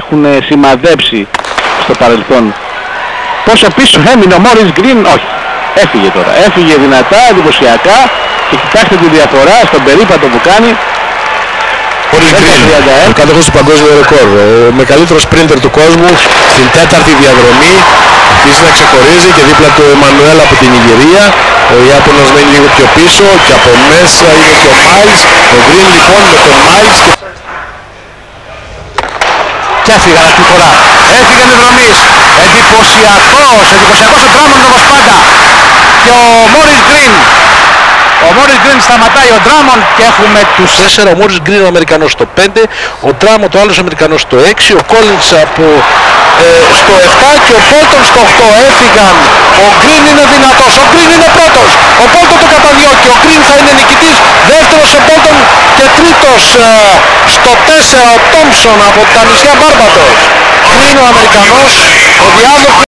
έχουν σημαδέψει στο παρελθόν. Πόσο πίσω έμεινε ο Μόρις Γκριν, όχι. Έφυγε τώρα. Έφυγε δυνατά, εντυπωσιακά και κοιτάξτε τη διαφορά στον περίπατο που κάνει. Μόρις Γκριν, ο κατοχός του παγκόσμιου ρεκόρ, ο μεγαλύτερος σπρίντερ του κόσμου στην τέταρτη διαδρομή αρχίζει να ξεχωρίζει και δίπλα του Εμμανουέλ από την Ιγυρία ο Ιάπωνας μένει λίγο πιο πίσω και από μέσα είναι και ο Μάιλς ο Γκριν λοιπόν με τον Μάιλς και... Και έφυγαν αυτή τη φορά. Έφυγαν οι δρομείς. Εντυπωσιακός, εντυπωσιακός ο Ντράμοντ όπως πάντα. Και ο Μόρις Γκριν. Ο Μόρις Γκριν σταματάει ο Ντράμοντ και έχουμε τους 4, ο Μόρις Γκριν ο Αμερικανός στο 5, ο Ντράμοντ ο άλλος Αμερικανός στο 6, ο Κόλλινς από ε, στο 7 και ο Πόλτον στο 8 έφυγαν. Ο Γκριν είναι δυνατός, ο Γκριν είναι πρώτος, ο Πόλτον το καταδιώκει, ο Γκριν θα είναι νικητής, δεύτερος ο Πόλτον και τρίτος ε, στο 4 ο Τόμψον από τα νησιά Μπάρμπατος. Γκριν ο Αμερικανός, ο Διάδοχος